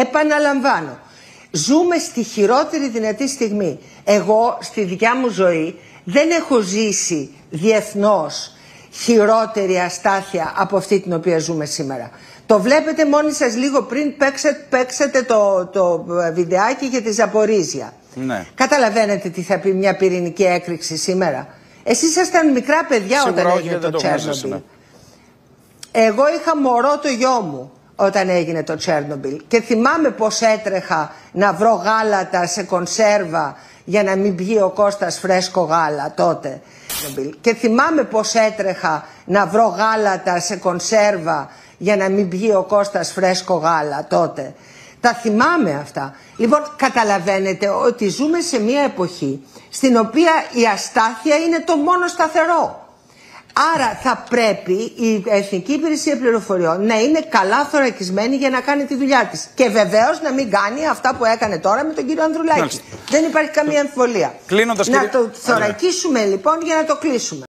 Επαναλαμβάνω, ζούμε στη χειρότερη δυνατή στιγμή. Εγώ στη δικιά μου ζωή δεν έχω ζήσει διεθνώς χειρότερη αστάθεια από αυτή την οποία ζούμε σήμερα. Το βλέπετε μόνοι σας λίγο πριν παίξετε, το, το βιντεάκι για τη Ζαπορίζια. Ναι. Καταλαβαίνετε τι θα πει μια πυρηνική έκρηξη σήμερα. Εσείς ήσασταν μικρά παιδιά Σίγουρα όταν όχι, έγινε δεν το το γνωρίζαμε. Τσέρνομπιλ. Εγώ είχα μωρό το γιο μου όταν έγινε το Τσέρνομπιλ και θυμάμαι πως έτρεχα να βρω γάλατα σε κονσέρβα για να μην πιει ο Κώστας φρέσκο γάλα τότε. Και θυμάμαι πως έτρεχα να βρω γάλατα σε κονσέρβα για να μην πιει ο Κώστας φρέσκο γάλα τότε. Τα θυμάμαι αυτά. Λοιπόν, καταλαβαίνετε ότι ζούμε σε μια εποχή στην οποία η αστάθεια είναι το μόνο σταθερό. Άρα θα πρέπει η Εθνική Υπηρεσία Πληροφοριών να είναι καλά θωρακισμένη για να κάνει τη δουλειά της. Και βεβαίως να μην κάνει αυτά που έκανε τώρα με τον κύριο Ανδρουλάκη. Μάλιστα. Δεν υπάρχει καμία αμφιβολία. Κλείνοντας, να κύριε- το θωρακίσουμε λοιπόν για να το κλείσουμε.